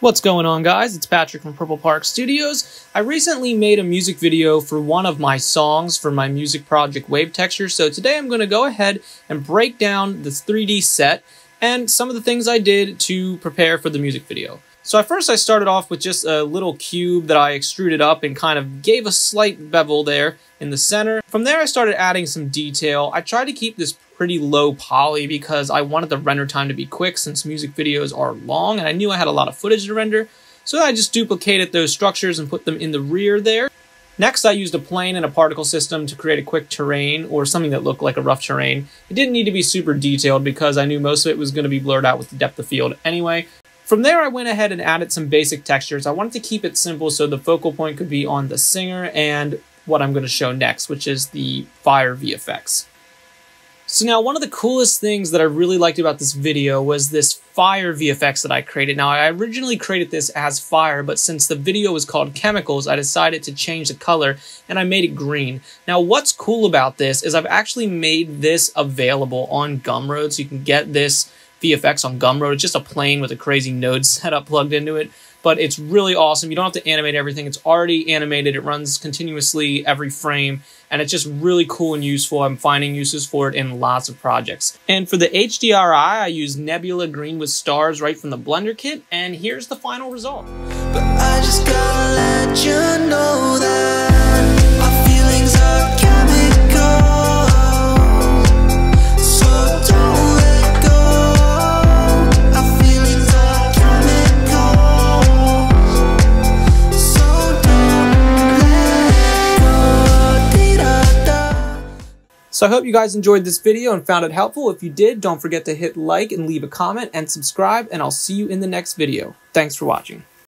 What's going on guys? It's Patrick from Purple Park Studios. I recently made a music video for one of my songs for my music project Wave Texture. So today I'm going to go ahead and break down this 3D set and some of the things I did to prepare for the music video. So at first I started off with just a little cube that I extruded up and kind of gave a slight bevel there in the center. From there I started adding some detail. I tried to keep this pretty low poly because I wanted the render time to be quick since music videos are long and I knew I had a lot of footage to render. So I just duplicated those structures and put them in the rear there. Next, I used a plane and a particle system to create a quick terrain or something that looked like a rough terrain. It didn't need to be super detailed because I knew most of it was going to be blurred out with the depth of field anyway. From there, I went ahead and added some basic textures. I wanted to keep it simple so the focal point could be on the singer and what I'm going to show next, which is the fire VFX. So now one of the coolest things that I really liked about this video was this fire VFX that I created. Now I originally created this as fire, but since the video was called chemicals, I decided to change the color and I made it green. Now what's cool about this is I've actually made this available on Gumroad, so you can get this VFX on Gumroad. It's just a plane with a crazy node setup plugged into it but it's really awesome. You don't have to animate everything. It's already animated. It runs continuously every frame, and it's just really cool and useful. I'm finding uses for it in lots of projects. And for the HDRI, I use Nebula Green with Stars right from the Blender kit, and here's the final result. So I hope you guys enjoyed this video and found it helpful. If you did, don't forget to hit like and leave a comment and subscribe, and I'll see you in the next video. Thanks for watching.